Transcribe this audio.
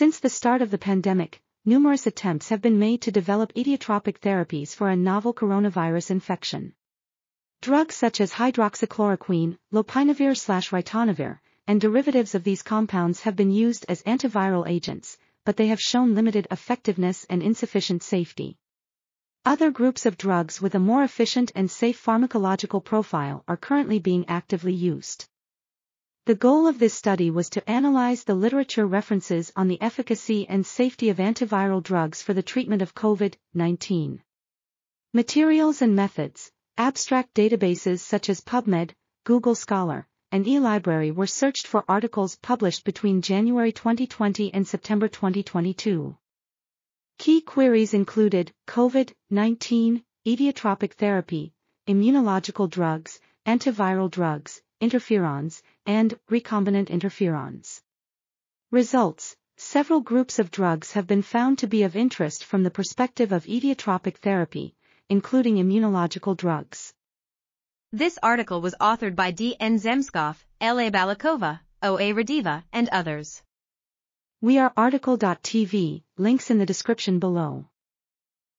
Since the start of the pandemic, numerous attempts have been made to develop etiotropic therapies for a novel coronavirus infection. Drugs such as hydroxychloroquine, lopinavir/ritonavir, and derivatives of these compounds have been used as antiviral agents, but they have shown limited effectiveness and insufficient safety. Other groups of drugs with a more efficient and safe pharmacological profile are currently being actively used. The goal of this study was to analyze the literature references on the efficacy and safety of antiviral drugs for the treatment of COVID-19. Materials and methods, abstract databases such as PubMed, Google Scholar, and eLibrary were searched for articles published between January 2020 and September 2022. Key queries included COVID-19, etiotropic therapy, immunological drugs, antiviral drugs, interferons, and recombinant interferons. Results Several groups of drugs have been found to be of interest from the perspective of etiotropic therapy, including immunological drugs. This article was authored by D. N. Zemskov, L. A. Balykova, O. A. Radaeva, and others. We are RTCL.TV, links in the description below.